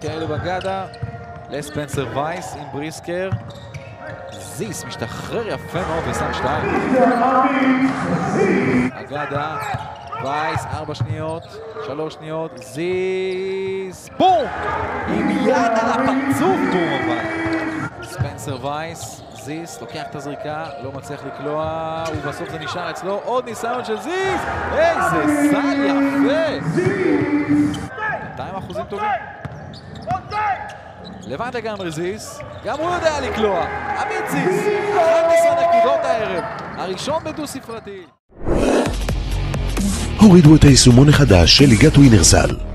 כאלה בגדה לספנסר וייס עם בריסקר. זיס משתחרר יפה מאוד ושם שתיים. אגדה, וייס, ארבע שניות, שלוש שניות, זיס, בום! עם יד על הפרצוף בום אבל. ספנסר וייס, זיס, לוקח את הזריקה, לא מצליח לקלוע, ובסוף זה נשאר אצלו, עוד ניסיון של זיס! איזה סל יפה! 200 אחוזים טובים. לבד לגמרי זיס, גם הוא יודע לקלוע. עמית זיס, 11 נקודות הערב, הראשון בדו ספרתי. הורידו את היישומון החדש של ליגת ווינרסל.